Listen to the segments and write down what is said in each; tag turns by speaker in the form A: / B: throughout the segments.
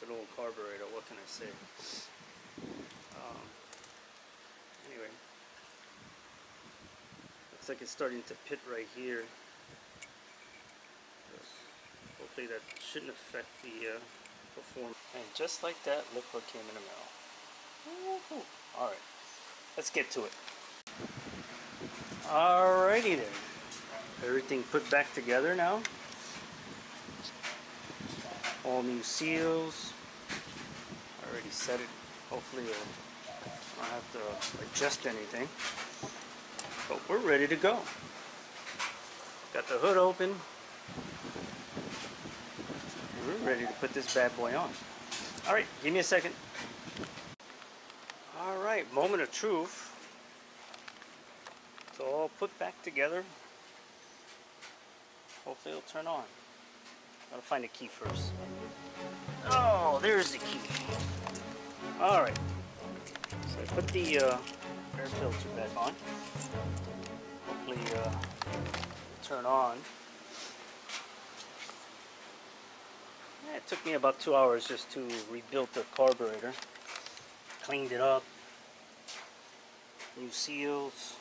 A: It's an old carburetor, what can I say? Um, anyway, looks like it's starting to pit right here. Hopefully that shouldn't affect the uh, performance. And just like that, look what came in the mail. Alright, let's get to it. Alrighty then. Everything put back together now. All new seals, Already set it. Hopefully uh, I don't have to adjust anything. But we're ready to go. Got the hood open. We're ready to put this bad boy on. Alright, give me a second. Alright, moment of truth. It's all put back together. Hopefully it'll turn on. Gotta find a key first. Oh, there's the key. Alright. So I put the uh, air filter back on. Hopefully uh, turn on. Yeah, it took me about two hours just to rebuild the carburetor. Cleaned it up. New seals.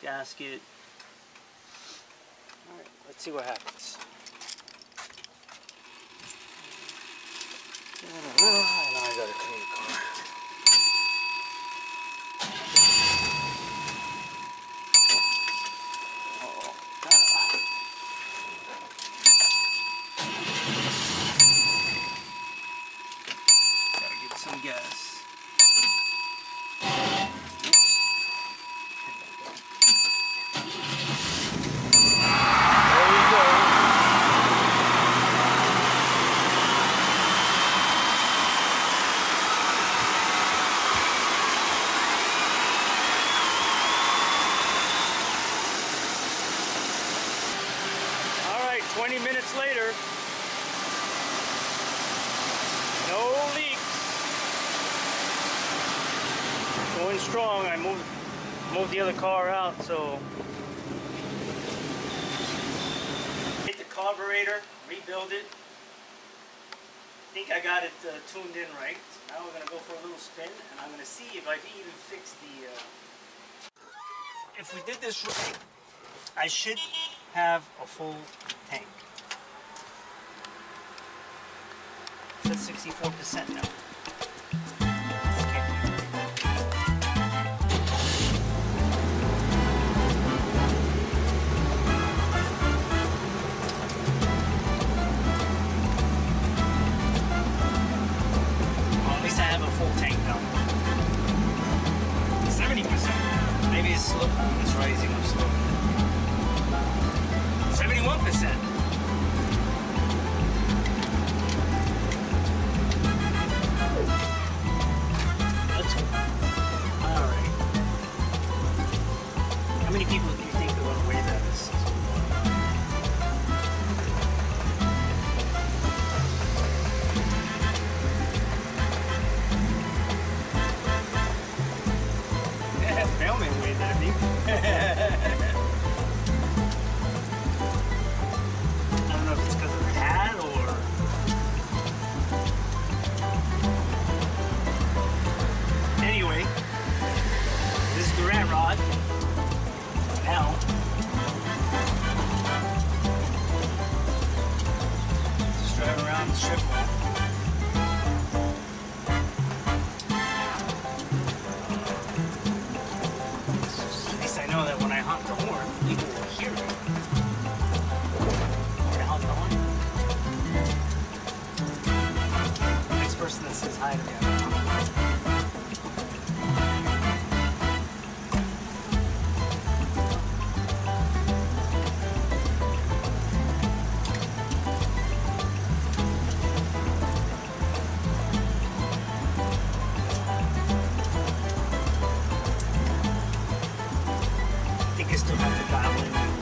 A: Gasket. Alright, let's see what happens. Mm-hmm. Minutes later. No leaks. Going strong. I moved moved the other car out, so hit the carburetor, rebuild it. I think I got it uh, tuned in right. So now we're gonna go for a little spin, and I'm gonna see if I can even fix the. Uh... If we did this right, I should have a full tank. It's at 64% now. I think I still have to dial.